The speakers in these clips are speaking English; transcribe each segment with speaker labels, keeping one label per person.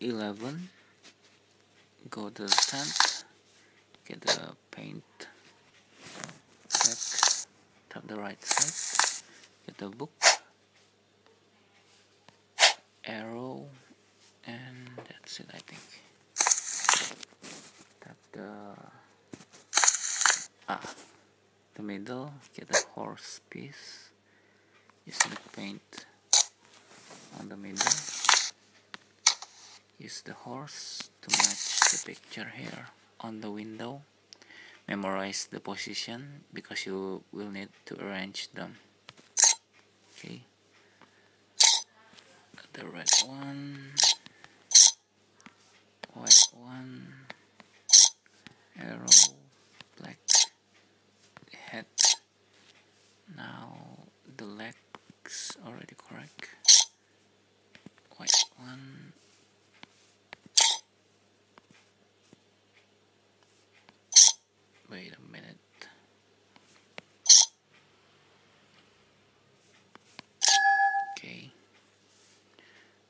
Speaker 1: 11 go to the tent get the paint back. Tap the right side. Get the book. Arrow. And that's it I think. Tap the ah the middle. Get the horse piece. Use the paint on the middle use the horse to match the picture here on the window? Memorize the position because you will need to arrange them. Okay. The red one white one arrow black head now the legs already correct. White one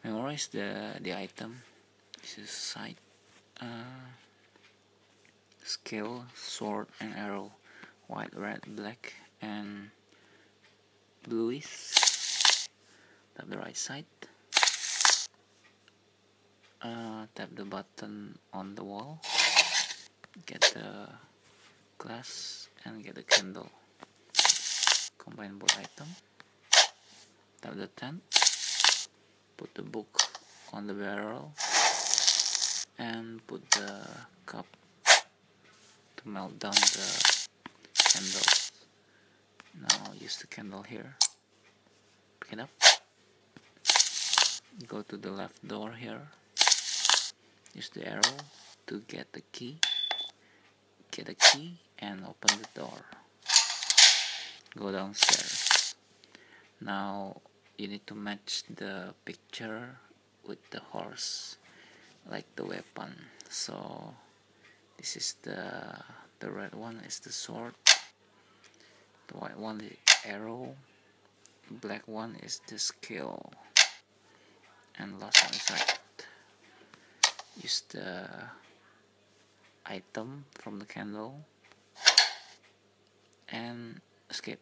Speaker 1: memorize the the item. This is side uh, scale sword and arrow. White red black and bluish. Tap the right side. Uh, tap the button on the wall. Get the glass and get the candle. Combine both item. Tap the tent put the book on the barrel and put the cup to melt down the candle. Now use the candle here. Pick it up. Go to the left door here. Use the arrow to get the key. Get a key and open the door. Go downstairs. Now you need to match the picture with the horse like the weapon. So this is the the red one is the sword. The white one is arrow. Black one is the skill. And last one is right use the item from the candle. And escape